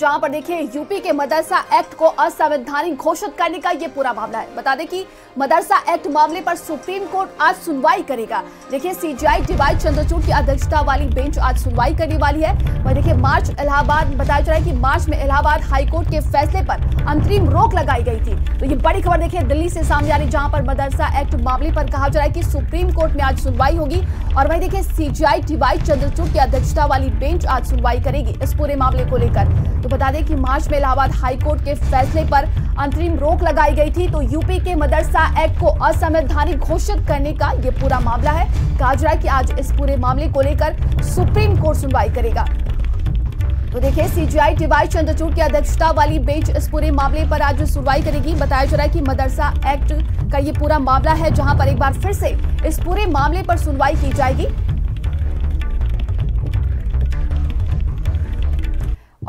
जहाँ पर देखिए यूपी के मदरसा एक्ट को असंवैधानिक घोषित करने का ये पूरा मामला है। बता दें कि मदरसा एक्ट मामले पर सुप्रीम कोर्ट आज सुनवाई करेगा। देखिए, सीजीआई डीवाई चंद्रचूड़ की अध्यक्षता वाली बेंच आज सुनवाई करने वाली है। वह देखिए, मार्च इलाहाबाद, बताया जा रहा है कि मार्च में इलाहाबाद हाईकोर्ट के फैसले पर अंतरिम रोक लगाई गई थी। तो ये बड़ी खबर देखिए, दिल्ली से सामने आ रही जहाँ पर मदरसा एक्ट मामले पर कहा जा रहा है कि सुप्रीम कोर्ट में आज सुनवाई होगी। और वही देखिए, सीजीआई डीवाई चंद्रचूड़ की अध्यक्षता वाली बेंच आज सुनवाई करेगी इस पूरे मामले को लेकर। तो बता दें कि मार्च में इलाहाबाद हाईकोर्ट के फैसले पर अंतरिम रोक लगाई गई थी तो यूपी के मदरसा एक्ट को असंवैधानिक घोषित करने का ये पूरा मामला है। है कि आज इस पूरे मामले को लेकर सुप्रीम कोर्ट सुनवाई करेगा। तो देखिए, सीजीआई टीवाई चंद्रचूड़ की अध्यक्षता वाली बेंच इस पूरे मामले पर आज सुनवाई करेगी। बताया जा रहा है कि मदरसा एक्ट का ये पूरा मामला है, जहाँ पर एक बार फिर से इस पूरे मामले पर सुनवाई की जाएगी।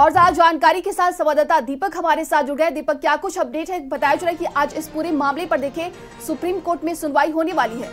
और ज़्यादा जानकारी के साथ संवाददाता दीपक हमारे साथ जुड़ गए दीपक, क्या कुछ अपडेट है? बताया जा रहा है कि आज इस पूरे मामले पर देखें, सुप्रीम कोर्ट में सुनवाई होने वाली है।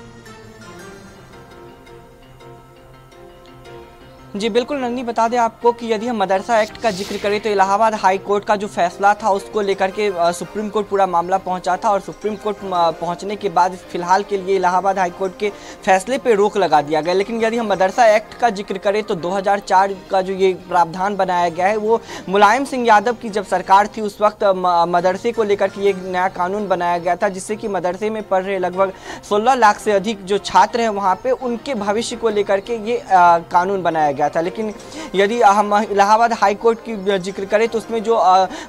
जी, बिल्कुल नंदी बता दें आपको कि यदि हम मदरसा एक्ट का ज़िक्र करें तो इलाहाबाद हाई कोर्ट का जो फैसला था, उसको लेकर के सुप्रीम कोर्ट पूरा मामला पहुँचा था और सुप्रीम कोर्ट पहुँचने के बाद फ़िलहाल के लिए इलाहाबाद हाई कोर्ट के फैसले पे रोक लगा दिया गया। लेकिन यदि हम मदरसा एक्ट का ज़िक्र करें तो 2004 का जो ये प्रावधान बनाया गया है, वो मुलायम सिंह यादव की जब सरकार थी, उस वक्त मदरसे को लेकर के एक नया कानून बनाया गया था, जिससे कि मदरसे में पढ़ रहे लगभग सोलह लाख से अधिक जो छात्र हैं वहाँ पर उनके भविष्य को लेकर के ये कानून बनाया गया था। लेकिन यदि हम इलाहाबाद हाई कोर्ट की ज़िक्र करें तो उसमें जो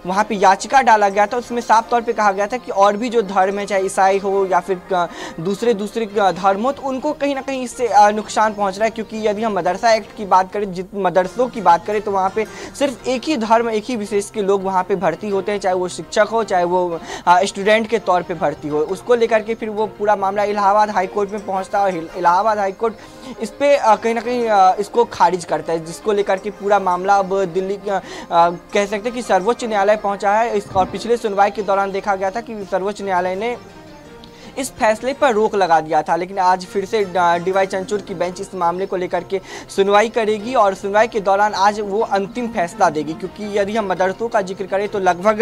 वहाँ पे याचिका डाला गया था, उसमें साफ़ तौर पे कहा गया था कि और भी जो धर्म है, चाहे ईसाई हो या फिर दूसरे दूसरे धर्म हो तो उनको कहीं ना कहीं इससे नुकसान पहुँच रहा है। क्योंकि यदि हम मदरसा एक्ट की बात करें, जित, मदरसों की बात करें तो वहाँ पर सिर्फ़ एक ही धर्म, एक ही विशेष के लोग वहाँ पर भर्ती होते हैं, चाहे वो शिक्षक हो, चाहे वो स्टूडेंट के तौर पर भर्ती हो। उसको लेकर के फिर वो पूरा मामला इलाहाबाद हाई कोर्ट में पहुँचता और इलाहाबाद हाई कोर्ट इस पर कहीं ना कहीं इसको खारिज करता है, जिसको लेकर के पूरा मामला अब दिल्ली कह सकते हैं कि सर्वोच्च न्यायालय पहुँचा है। और पिछले सुनवाई के दौरान देखा गया था कि सर्वोच्च न्यायालय ने इस फैसले पर रोक लगा दिया था, लेकिन आज फिर से डीवाई चंचूर की बेंच इस मामले को लेकर के सुनवाई करेगी और सुनवाई के दौरान आज वो अंतिम फैसला देगी, क्योंकि यदि हम मदरसों का ज़िक्र करें तो लगभग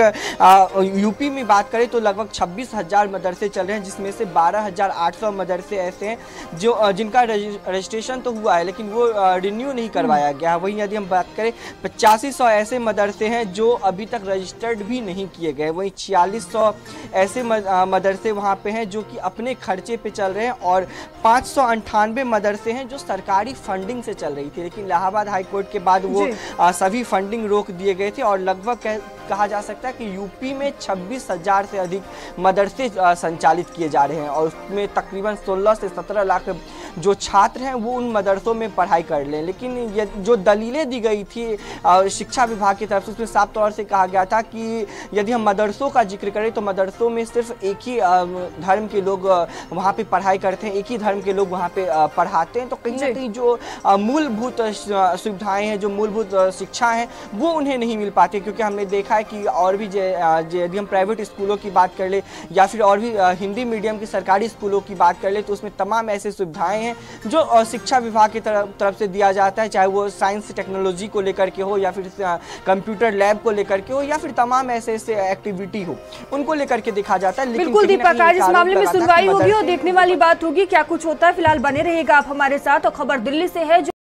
यूपी में बात करें तो लगभग छब्बीस हज़ार मदरसे चल रहे हैं, जिसमें से बारह हज़ार आठ सौ मदरसे ऐसे हैं जो जिनका रजिस्ट्रेशन तो हुआ है, लेकिन वो रिन्यू नहीं करवाया गया है। वहीं यदि हम बात करें, पचासी सौ ऐसे मदरसे हैं जो अभी तक रजिस्टर्ड भी नहीं किए गए, वहीं छियालीस सौ ऐसे मदरसे वहाँ पे हैं जो कि अपने खर्चे पे चल रहे हैं और पाँच मदरसे हैं जो सरकारी फंडिंग से चल रही थी। लेकिन इलाहाबाद हाईकोर्ट के बाद वो आ, सभी फंडिंग रोक दिए गए थे और लगभग कहा जा सकता है कि यूपी में छब्बीस हज़ार से अधिक मदरसे संचालित किए जा रहे हैं और उसमें तकरीबन 16 से 17 लाख जो छात्र हैं वो उन मदरसों में पढ़ाई कर लें। लेकिन ये जो दलीलें दी गई थी शिक्षा विभाग की तरफ़ से उसमें साफ़ तौर से कहा गया था कि यदि हम मदरसों का ज़िक्र करें तो मदरसों में सिर्फ़ एक ही धर्म के लोग वहाँ पे पढ़ाई करते हैं एक ही धर्म के लोग वहाँ पे पढ़ाते हैं। तो कहीं ना कहीं जो मूलभूत सुविधाएँ हैं जो मूलभूत शिक्षा है वो उन्हें नहीं मिल पाती। क्योंकि हमने देखा है कि और भी यदि हम प्राइवेट स्कूलों की बात कर ले या फिर और भी हिंदी मीडियम की सरकारी स्कूलों की बात कर ले तो उसमें तमाम ऐसे सुविधाएँ हैं जो शिक्षा विभाग की तरफ़ तरफ़ से दिया जाता है चाहे वो साइंस टेक्नोलॉजी को लेकर के हो या फिर कंप्यूटर लैब को लेकर के हो या फिर तमाम ऐसे ऐसे एक्टिविटी हो उनको लेकर के देखा जाता है बिल्कुल दीपक आज इस मामले में सुनवाई होगी और देखने वाली बात होगी क्या कुछ होता है। फ़िलहाल बने रहेगा आप हमारे साथ और खबर दिल्ली से है